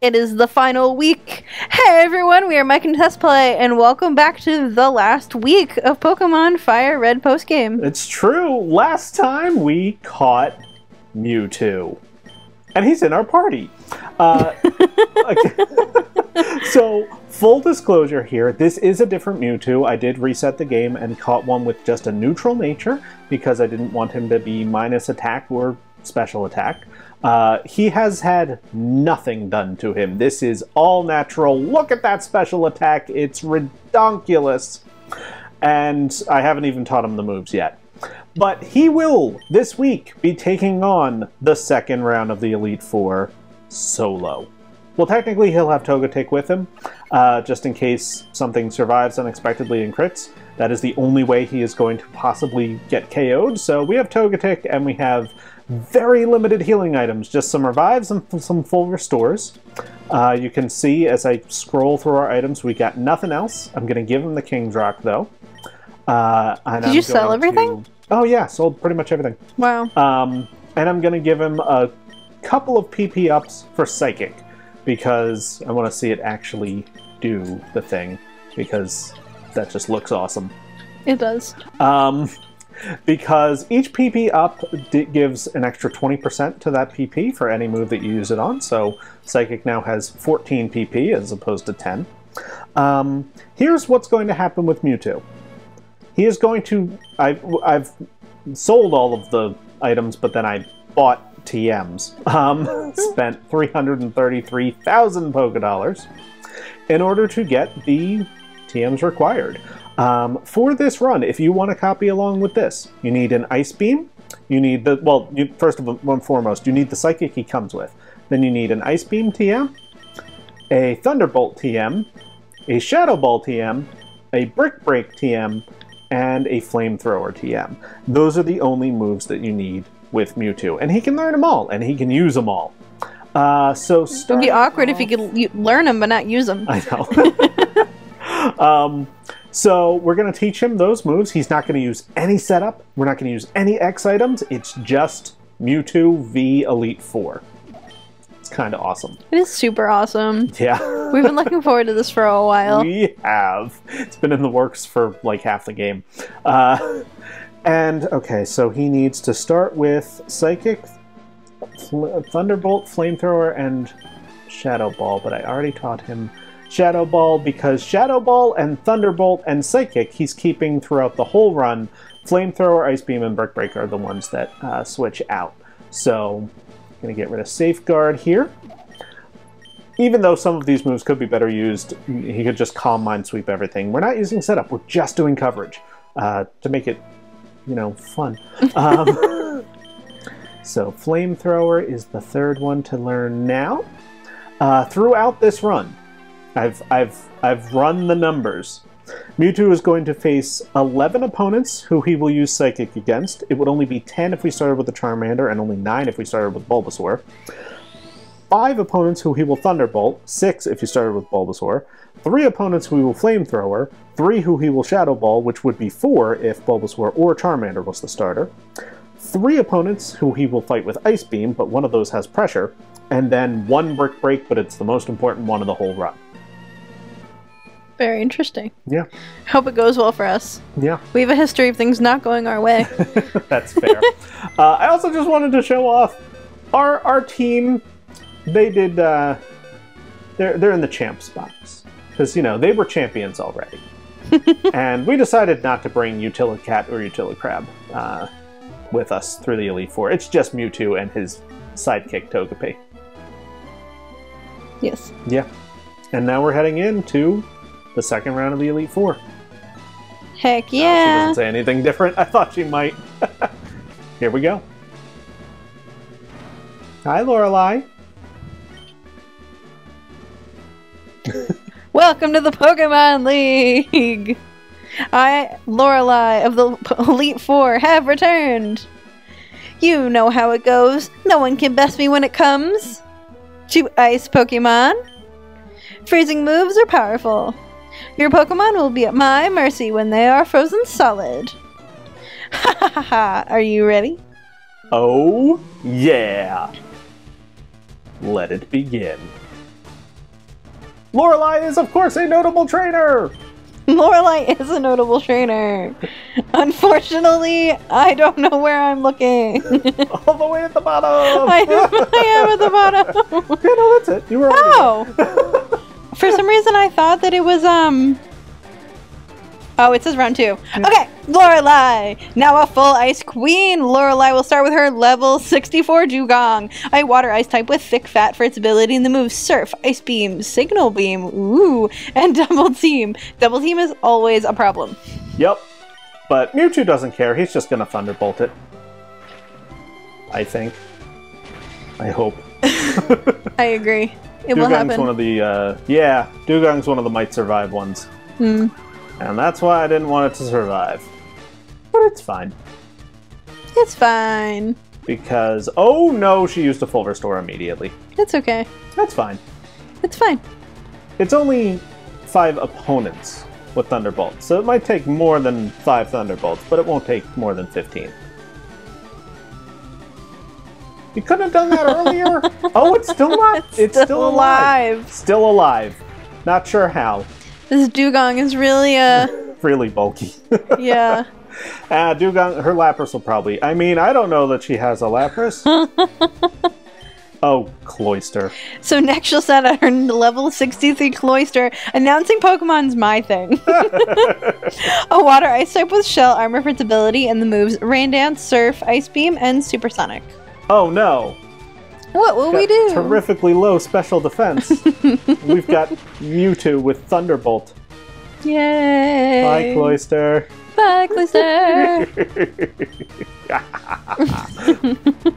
It is the final week. Hey everyone, we are Mike and Tess Play, and welcome back to the last week of Pokemon Fire Red postgame. It's true. Last time we caught Mewtwo, and he's in our party. Uh, so, full disclosure here, this is a different Mewtwo. I did reset the game and caught one with just a neutral nature because I didn't want him to be minus attack or special attack. Uh, he has had nothing done to him. This is all natural. Look at that special attack. It's redonkulous. And I haven't even taught him the moves yet. But he will, this week, be taking on the second round of the Elite Four solo. Well, technically, he'll have Togetic with him, uh, just in case something survives unexpectedly in crits. That is the only way he is going to possibly get KO'd. So we have Togetic, and we have very limited healing items, just some revives and some full restores. Uh, you can see as I scroll through our items, we got nothing else. I'm going to give him the King's Rock, though. Uh, Did I'm you sell everything? To... Oh, yeah, sold pretty much everything. Wow. Um, and I'm going to give him a couple of PP ups for Psychic, because I want to see it actually do the thing, because that just looks awesome. It does. Um, because each PP up gives an extra 20% to that PP for any move that you use it on. So Psychic now has 14 PP as opposed to 10. Um, here's what's going to happen with Mewtwo. He is going to... I've, I've sold all of the items, but then I bought TMs. Um, spent 333,000 Poké Dollars in order to get the TMs required. Um, for this run, if you want to copy along with this, you need an Ice Beam. You need the, well, you, first of all, foremost, you need the Psychic he comes with. Then you need an Ice Beam TM, a Thunderbolt TM, a Shadow Ball TM, a Brick Break TM, and a Flamethrower TM. Those are the only moves that you need with Mewtwo. And he can learn them all, and he can use them all. Uh, so It would be awkward off... if he could learn them but not use them. I know. um, so we're going to teach him those moves. He's not going to use any setup. We're not going to use any X items. It's just Mewtwo v Elite Four. It's kind of awesome. It is super awesome. Yeah. We've been looking forward to this for a while. We have. It's been in the works for like half the game. Uh, and okay, so he needs to start with Psychic, Thunderbolt, Flamethrower, and Shadow Ball, but I already taught him Shadow Ball because Shadow Ball and Thunderbolt and Psychic he's keeping throughout the whole run. Flamethrower, Ice Beam, and Brick Breaker are the ones that uh, switch out. So I'm going to get rid of Safeguard here. Even though some of these moves could be better used, he could just Calm Mind Sweep everything. We're not using setup, we're just doing coverage uh, to make it, you know, fun. Um, so Flamethrower is the third one to learn now. Uh, throughout this run, I've I've I've run the numbers. Mewtwo is going to face 11 opponents who he will use Psychic against. It would only be 10 if we started with the Charmander, and only 9 if we started with Bulbasaur. 5 opponents who he will Thunderbolt, 6 if you started with Bulbasaur. 3 opponents who he will Flamethrower, 3 who he will Shadow Ball, which would be 4 if Bulbasaur or Charmander was the starter. 3 opponents who he will fight with Ice Beam, but one of those has pressure. And then 1 Brick Break, but it's the most important one of the whole run. Very interesting. Yeah. Hope it goes well for us. Yeah. We have a history of things not going our way. That's fair. uh, I also just wanted to show off our our team. They did. Uh, they're they're in the champs box because you know they were champions already, and we decided not to bring Utilicat or Utilicrab uh, with us through the Elite Four. It's just Mewtwo and his sidekick Togepi. Yes. Yeah. And now we're heading into the second round of the Elite Four. Heck yeah! she doesn't say anything different. I thought she might. Here we go. Hi, Lorelei. Welcome to the Pokemon League. I, Lorelei of the Elite Four, have returned. You know how it goes. No one can best me when it comes to ice Pokemon. Freezing moves are powerful. Your Pokemon will be at my mercy when they are frozen solid. Ha ha ha ha! Are you ready? Oh, yeah! Let it begin. Lorelei is, of course, a notable trainer. Lorelei is a notable trainer. Unfortunately, I don't know where I'm looking. All the way at the bottom. I, I am at the bottom. yeah, no, that's it. You were. already Oh! For some reason, I thought that it was um. Oh, it says round two. Okay, Lorelei, now a full ice queen. Lorelei will start with her level 64 Dewgong, a water ice type with thick fat for its ability in the moves Surf, Ice Beam, Signal Beam, ooh, and Double Team. Double Team is always a problem. Yep. But Mewtwo doesn't care. He's just gonna Thunderbolt it. I think. I hope. I agree. It will Dewgong's happen. one of the, uh, yeah, Dewgong's one of the might survive ones. Hmm. And that's why I didn't want it to survive. But it's fine. It's fine. Because, oh no, she used a full restore immediately. It's okay. That's fine. It's fine. It's only five opponents with Thunderbolt, so it might take more than five Thunderbolts, but it won't take more than 15. You couldn't have done that earlier? oh, it's still alive. It's, still, alive. Still alive. Not sure how. This Dewgong is really uh Really bulky. yeah. Ah, Dewgong, her Lapras will probably. I mean, I don't know that she has a Lapras. oh, Cloyster. So next she'll set at her level 63 Cloyster. Announcing Pokemon's my thing. a water ice type with shell armor for its ability and the moves Rain Dance, Surf, Ice Beam, and Supersonic. Oh no. What will we do? Terrifically low special defense. We've got Mewtwo with Thunderbolt. Yay! Bye, Cloyster. Bye, Cloyster!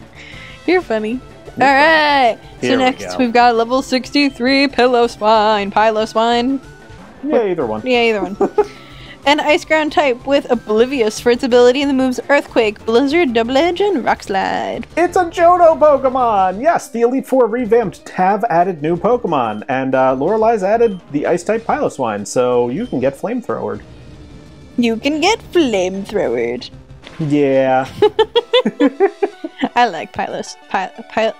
You're funny. Alright! So Here we next go. we've got level 63 Pillow Swine. Pilo Swine. yeah, either one. Yeah, either one. An ice ground type with Oblivious for its ability in the moves Earthquake, Blizzard, Double Edge, and Rock Slide. It's a Johto Pokemon! Yes, the Elite Four revamped have added new Pokemon, and uh, Lorelei's added the Ice type Piloswine, so you can get Flamethrowered. You can get Flamethrowered. Yeah, I like Pylos. Py- Py-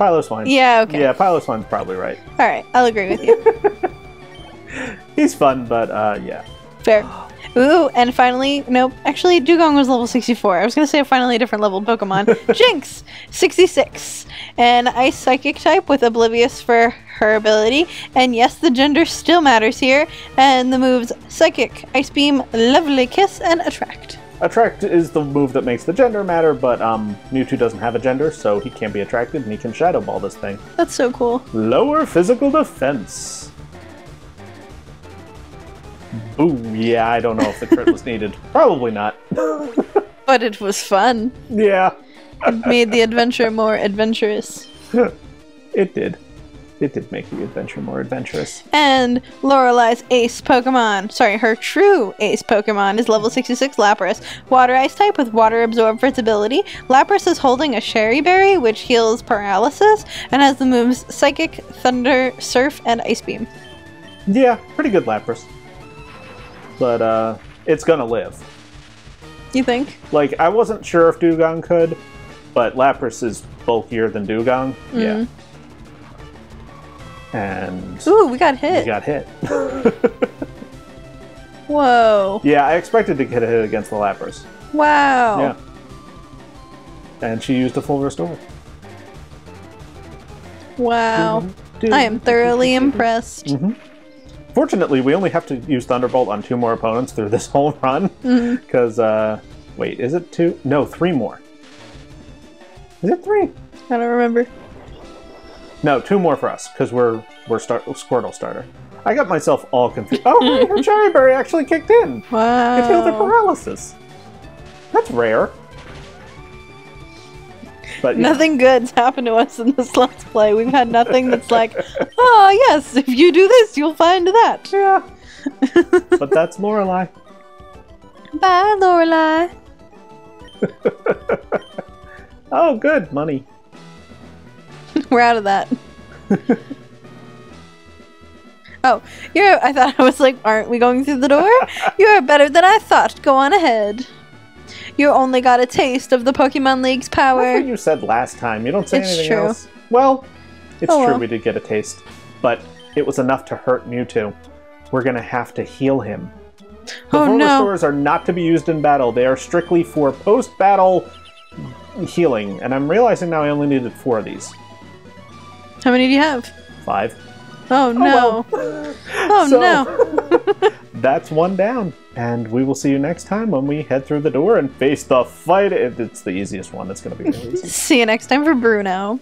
Piloswine. yeah, okay. Yeah, Piloswine's probably right. Alright, I'll agree with you. He's fun, but uh, yeah. Fair. Ooh, and finally, nope. Actually, Dewgong was level 64. I was gonna say finally a different level Pokemon. Jynx, 66. An Ice Psychic type with Oblivious for her ability. And yes, the gender still matters here. And the moves Psychic, Ice Beam, Lovely Kiss, and Attract. Attract is the move that makes the gender matter, but um, Mewtwo doesn't have a gender, so he can't be attracted, and he can Shadow Ball this thing. That's so cool. Lower physical defense. Ooh, yeah, I don't know if the crit was needed. Probably not. But it was fun. yeah, It made the adventure more adventurous. it did. It did make the adventure more adventurous. And Lorelei's ace Pokemon, sorry, her true ace Pokemon is level 66 Lapras. Water Ice type with Water Absorb for its ability. Lapras is holding a Cheri Berry, which heals paralysis, and has the moves Psychic, Thunder, Surf, and Ice Beam. Yeah, pretty good Lapras. But, uh, it's gonna live. You think? Like, I wasn't sure if Dewgong could, but Lapras is bulkier than Dewgong. Yeah. And Ooh, we got hit. We got hit. Whoa. yeah, I expected to get a hit against the Lapras. Wow. Yeah. And she used a full restore. Wow. I am thoroughly impressed. Mm-hmm. Fortunately, we only have to use Thunderbolt on two more opponents through this whole run. Mm-hmm. Because, uh, wait, is it two? No, three more. Is it three? I don't remember. No, two more for us, because we're we're start Squirtle starter. I got myself all confused. Oh, right, her Cheri Berry actually kicked in. Wow! It healed her paralysis. That's rare. But yeah. Nothing good's happened to us in this Let's Play. We've had nothing that's like, oh, yes, if you do this, you'll find that. Yeah. but that's Lorelei. Bye, Lorelei. Oh, good money. We're out of that. oh, you're. I thought I was like, aren't we going through the door? You're better than I thought. Go on ahead. You only got a taste of the Pokemon League's That's power. what you said last time. You don't say It's anything true. else. Well, it's Oh, true. well. We did get a taste. but it was enough to hurt Mewtwo. We're gonna have to heal him. The Oh, no. Restorers are not to be used in battle. They are strictly for post-battle healing. And I'm realizing now I only needed four of these. How many do you have? Five. Oh, oh no. Oh So- no. That's one down. And we will see you next time when we head through the door and face the fight. It's the easiest one. It's going to be really easy. See you next time for Bruno.